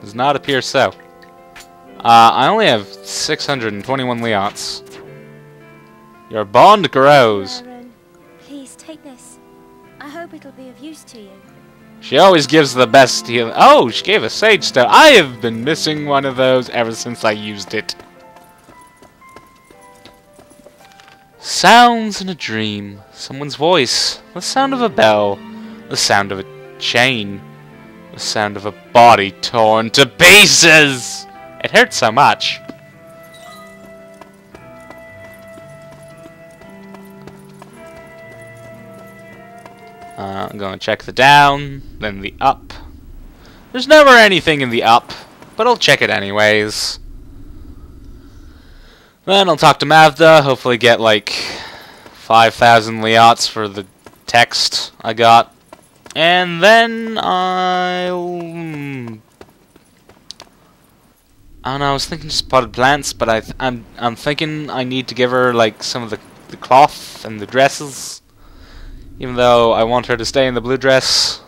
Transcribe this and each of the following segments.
Does not appear so. Uh, I only have 621 leots. Your bond grows. Please take this. I hope it'll be of use to you. She always gives the best healing. Oh, she gave a sage stone. I have been missing one of those ever since I used it. Sounds in a dream. Someone's voice. The sound of a bell. The sound of a chain. The sound of a body torn to pieces. It hurts so much. Uh, I'm gonna check the down, then the up. There's never anything in the up, but I'll check it anyways. Then I'll talk to Mavda, hopefully get like 5,000 leots for the text I got. And then. Mm, I don't know, I was thinking just potted plants, but I I'm, I'm thinking I need to give her like some of the, the cloth and the dresses. Even though I want her to stay in the blue dress.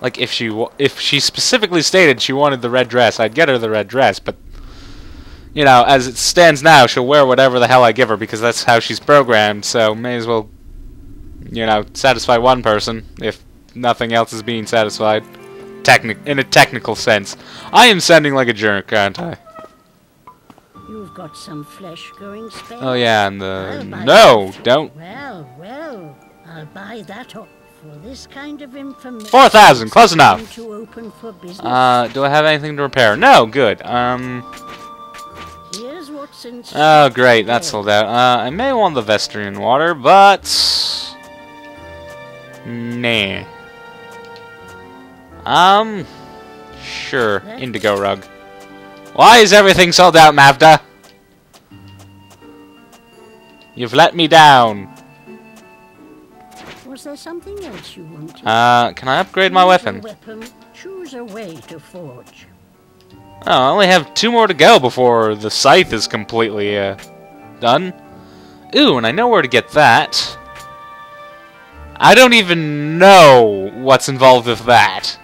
Like if she if she specifically stated she wanted the red dress, I'd get her the red dress, but you know, as it stands now, she'll wear whatever the hell I give her because that's how she's programmed, so may as well you know, satisfy one person if nothing else is being satisfied. Technic in a technical sense. I am sounding like a jerk, aren't I? You've got some flesh growing spare. Oh yeah, and the no, don't. Well, well, I'll buy that up for this kind of information. 4,000, close enough. Uh, do I have anything to repair? No, good. Um, Here's what's in oh great, that's sold out. Uh, I may want the Vestrian water, but nah. Um, sure, Indigo Rug. Why is everything sold out, Mavda? You've let me down. Was there something else you wanted? Uh, can I upgrade my Choose weapon? weapon. Choose a way to forge. Oh, I only have two more to go before the scythe is completely, uh, done. Ooh, and I know where to get that. I don't even know what's involved with that.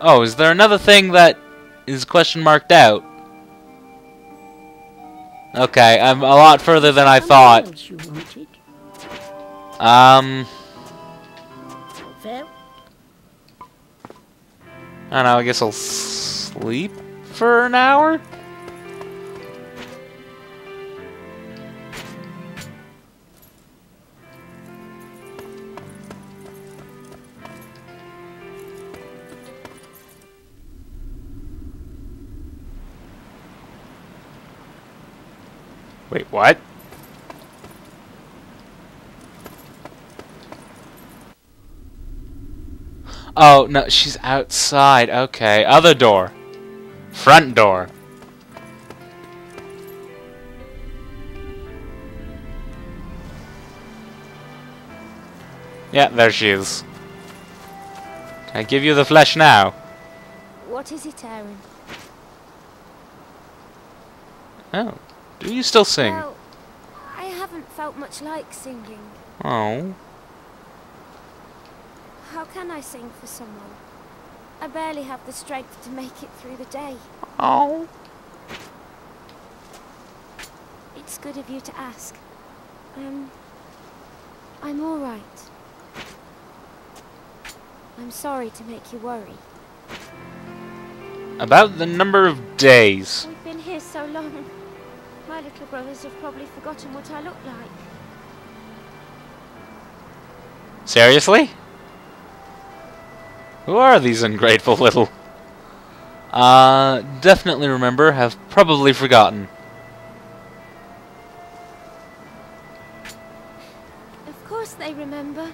Oh, is there another thing that is question marked out? Okay, I'm a lot further than I thought. else you wanted? Um. I don't know, I guess I'll sleep for an hour? Wait, what? Oh, no, she's outside. Okay, other door. Front door. Yeah, there she is. Can I give you the flesh now? What is it, Aeron? Oh, do you still sing? Well, I haven't felt much like singing. Oh, How can I sing for someone? I barely have the strength to make it through the day. oh. It's good of you to ask. Um, I'm all right. I'm sorry to make you worry. About the number of days. We've been here so long. My little brothers have probably forgotten what I look like. Seriously? Who are these ungrateful little? Uh, definitely remember, have probably forgotten. Of course they remember.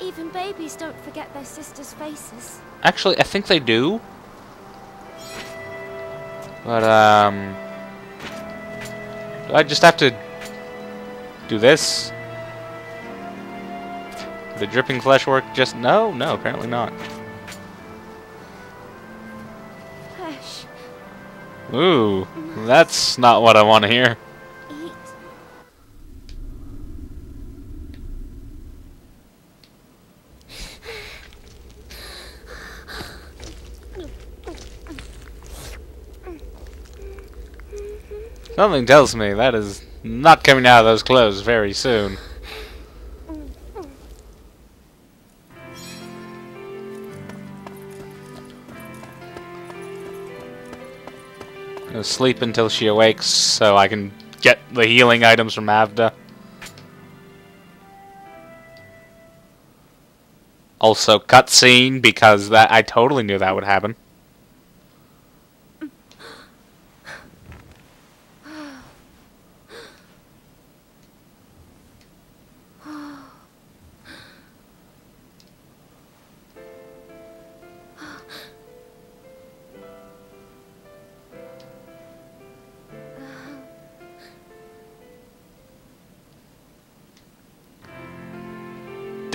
Even babies don't forget their sisters' faces. Actually, I think they do. But, um... Do I just have to do this? The dripping flesh work just... No, no, apparently not. Flesh, Ooh, that's not what I want to hear. Something tells me that is not coming out of those clothes very soon. Sleep until she awakes so I can get the healing items from Mavda. Also, cutscene because that I totally knew that would happen.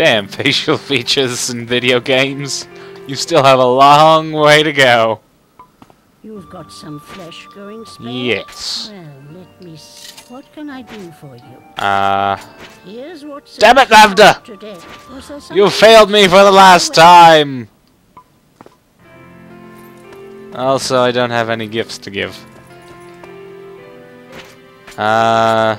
Damn facial features in video games. You still have a long way to go. You've got some flesh growing spare? Yes. Well, let me see. What can I do for you? Uh, Here's what's Damn it, Mavda! today. Was there you failed me for the last time! Also, I don't have any gifts to give. Uh...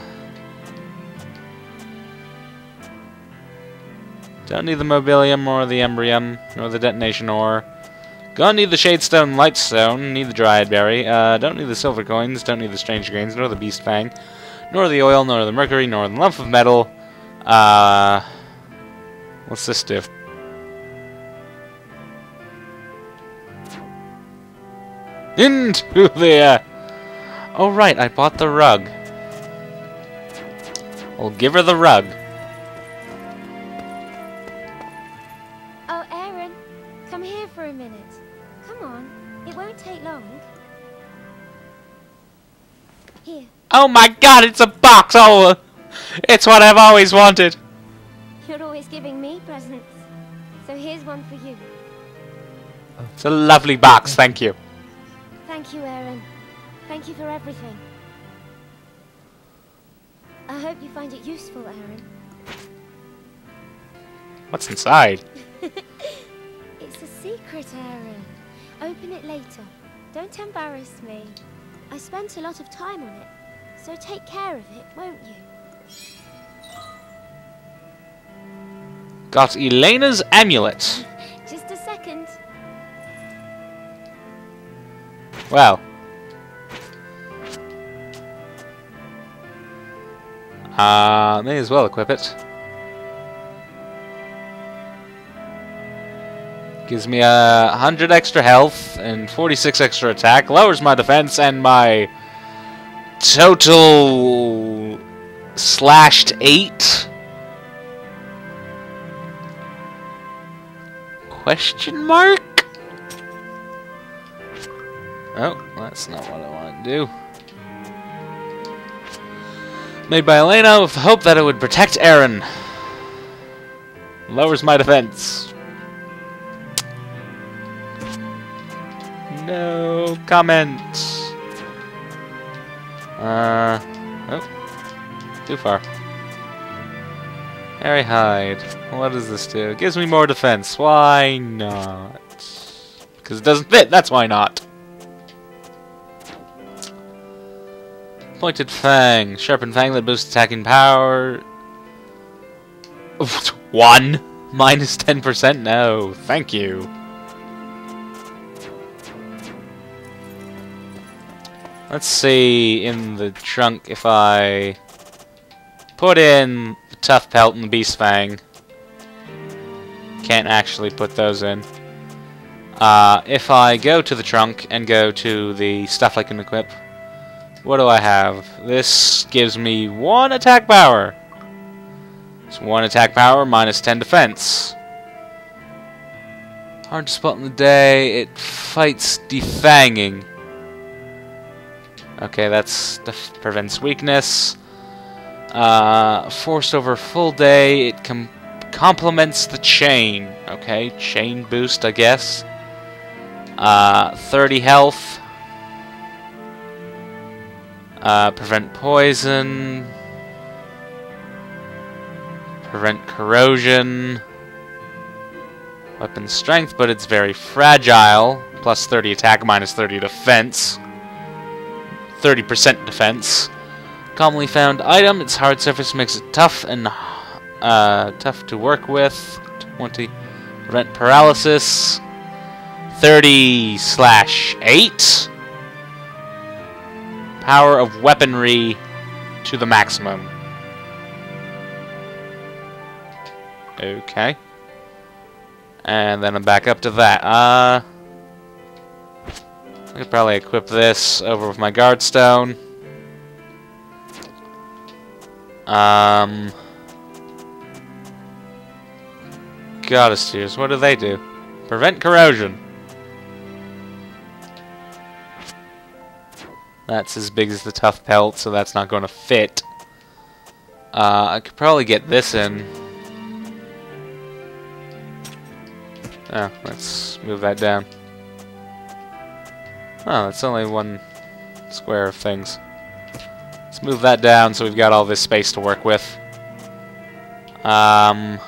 Don't need the mobilium or the embryum, nor the detonation ore. Gonna need the Shadestone Lightstone, need the Dryad Berry, uh, don't need the silver coins, don't need the strange grains, nor the Beast Fang, nor the oil, nor the mercury, nor the lump of metal. Uh... What's this do? Into the... Uh... Oh right, I bought the rug. We'll give her the rug. Oh my god, it's a box! Oh, it's what I've always wanted. you're always giving me presents. So here's one for you. It's a lovely box, thank you. Thank you, Aeron. Thank you for everything. I hope you find it useful, Aeron. What's inside? It's a secret, Aeron. Open it later. Don't embarrass me. I spent a lot of time on it, so take care of it, won't you? Got Elena's amulet. Just a second. Well. Uh, may as well equip it. Gives me a uh, hundred extra health and 46 extra attack. Lowers my defense and my total slashed eight. Question mark? Oh, that's not what I want to do. Made by Elena with hope that it would protect Aeron. Lowers my defense. No comment. Uh, oh, too far. Harry Hyde. What does this do? Gives me more defense. Why not? Because it doesn't fit. That's why not. Pointed Fang. Sharpened Fang that boosts attacking power. One. Minus 10%? No. Thank you. Let's see in the trunk if I put in the Tough Pelt and the Beast Fang. Can't actually put those in. Uh, if I go to the trunk and go to the stuff I can equip, what do I have? This gives me one attack power. It's one attack power minus 10 defense. Hard to spot in the day. It fights defanging. Okay, that's prevents weakness. Uh, forced over full day. It com complements the chain. Okay, chain boost, I guess. Uh, 30 health. Uh, prevent poison. Prevent corrosion. Weapon strength, but it's very fragile. Plus 30 attack, minus 30 defense. 30% defense. Commonly found item. Its hard surface makes it tough and uh, tough to work with. 20. Prevent paralysis. 30 slash 8. Power of weaponry to the maximum. Okay. And then I'm back up to that. Uh, I could probably equip this over with my guardstone. Um, Goddess tears. What do they do? Prevent corrosion. That's as big as the tough pelt, so that's not going to fit. Uh, I could probably get this in. Oh, let's move that down. Oh, it's only one square of things. Let's move that down so we've got all this space to work with. Um...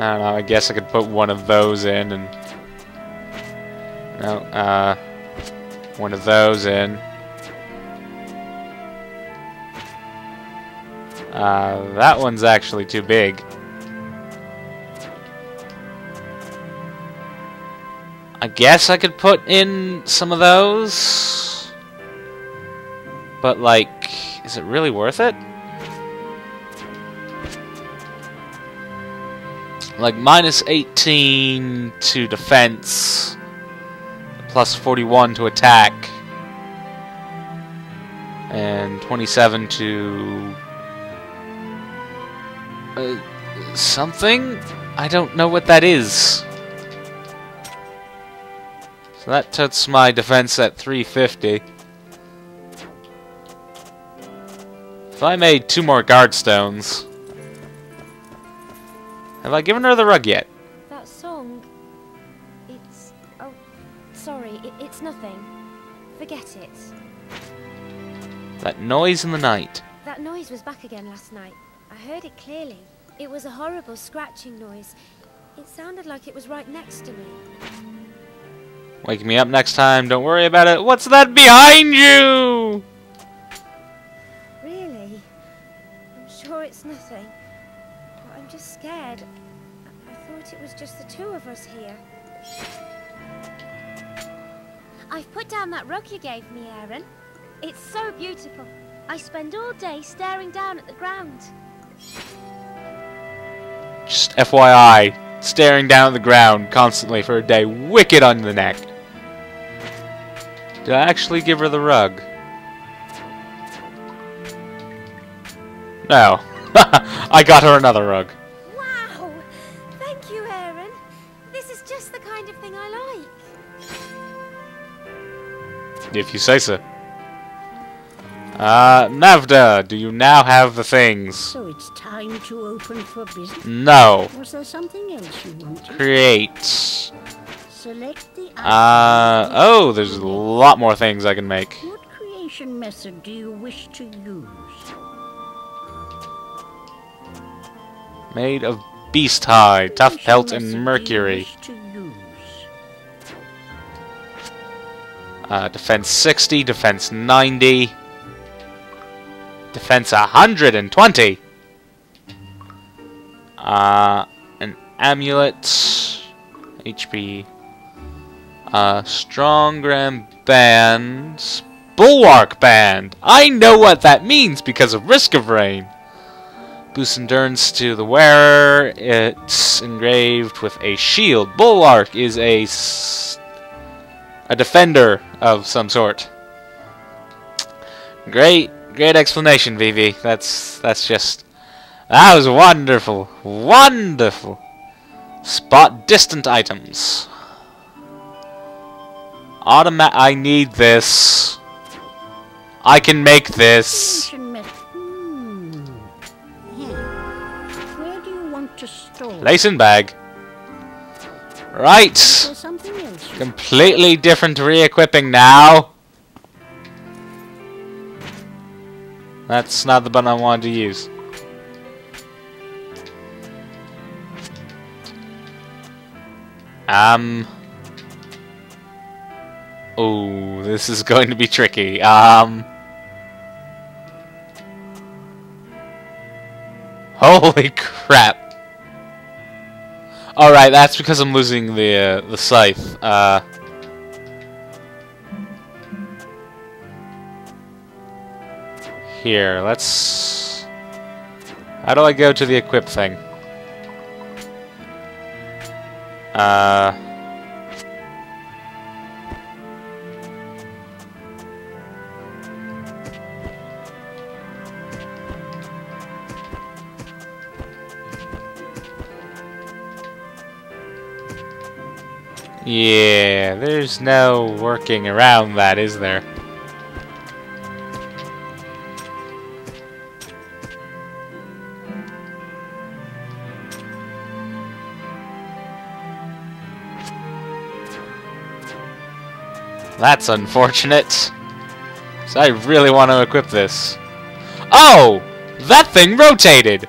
I don't know, I guess I could put one of those in and... No, uh... One of those in. Uh, that one's actually too big. I guess I could put in some of those. But, like, is it really worth it? Like, minus 18 to defense, plus 41 to attack, and 27 to... Uh, something? I don't know what that is. So that puts my defense at 350. If I made two more guard stones... Have I given her the rug yet? That song. It's. Oh, sorry, it, it's nothing. Forget it. That noise in the night. That noise was back again last night. I heard it clearly. It was a horrible scratching noise. It sounded like it was right next to me. Wake me up next time, don't worry about it. What's that behind you? Really? I'm sure it's nothing. But I'm just scared. I, I thought it was just the two of us here. I've put down that rug you gave me, Aeron. It's so beautiful. I spend all day staring down at the ground. Just FYI, staring down at the ground constantly for a day, wicked on the neck. Did I actually give her the rug? No. I got her another rug. Wow! Thank you, Aeron. This is just the kind of thing I like. If you say so. Uh, Mavda, do you now have the things? So it's time to open for business. No. Was there something else you wanted? Create. Select the Uh, oh, there's a lot more things I can make. What creation method do you wish to use? Made of beast hide, tough pelt, and mercury. Uh, defense 60, defense 90, defense 120. Uh, an amulet, HP, uh, Strongarm band, Bulwark band. I know what that means because of Risk of Rain. Boost endurance to the wearer. It's engraved with a shield. Bulwark is a a defender of some sort. Great, great explanation, Vivi. That's that's just that was wonderful, wonderful. Spot distant items. Automa- I need this. I can make this. Hmm. Where do you want to store? bag. Right. Completely different re-equipping now. That's not the button I wanted to use. Um... Oh, this is going to be tricky. Um... Holy crap! Alright, that's because I'm losing the, uh, the scythe. Uh... here, let's... How do I go to the equip thing? Uh... Yeah, there's no working around that, is there? That's unfortunate. So I really want to equip this. Oh! That thing rotated!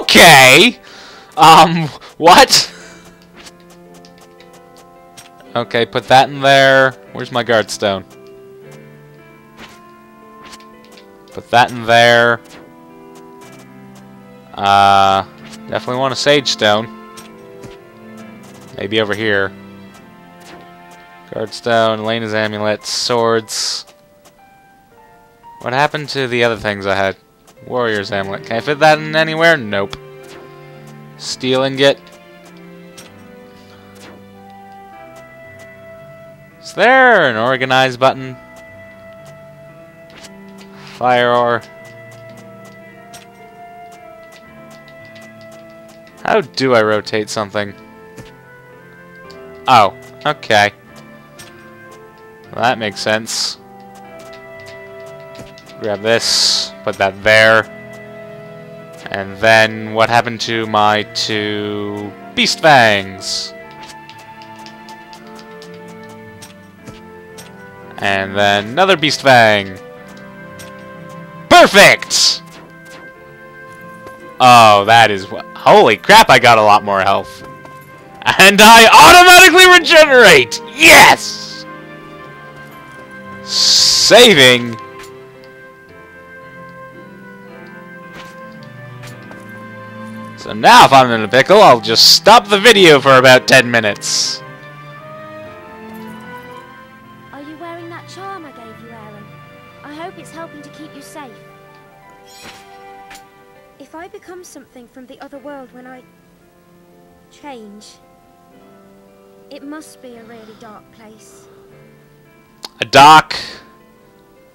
Okay! Um, what? Okay, put that in there. Where's my guard stone? Put that in there. Uh, definitely want a sage stone. Maybe over here. Guardstone, Elena's amulet, swords. What happened to the other things I had? Warrior's amulet. Can I fit that in anywhere? Nope. Steel ingot. Is there an organize button? Fire ore. How do I rotate something? Oh, okay. Well, that makes sense. Grab this, put that there. And then what happened to my two beast fangs? And then another beast fang. Perfect! Oh, that is. Holy crap, I got a lot more health. And I automatically regenerate! Yes! Saving. So now if I'm in a pickle, I'll just stop the video for about 10 minutes. Are you wearing that charm I gave you, Aeron? I hope it's helping to keep you safe. If I become something from the other world when I change, it must be a really dark place. A dark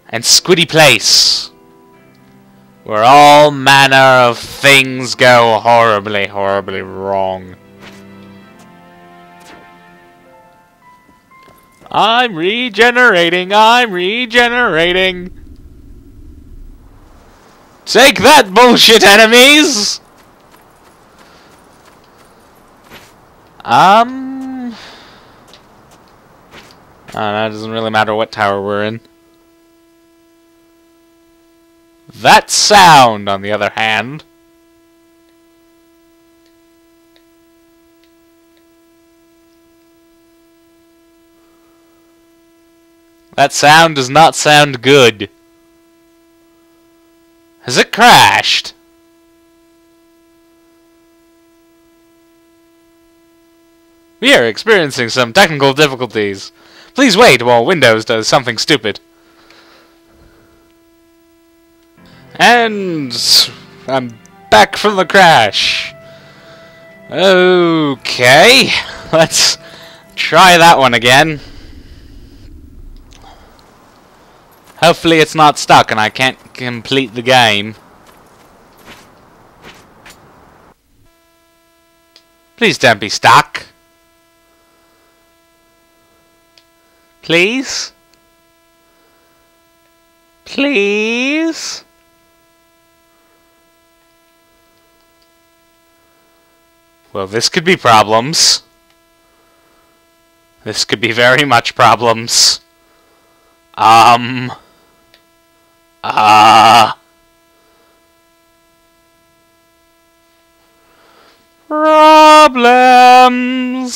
and squiddy place where all manner of things go horribly, horribly wrong. I'm regenerating, I'm regenerating. Take that, bullshit enemies! Um... Know, it doesn't really matter what tower we're in. That sound, on the other hand... That sound does not sound good. Has it crashed? We are experiencing some technical difficulties. Please wait while Windows does something stupid. And I'm back from the crash. Okay, let's try that one again. Hopefully it's not stuck and I can't complete the game. Please don't be stuck. Please? Please? Well, this could be problems. This could be very much problems. Um... Ah... Uh, problem.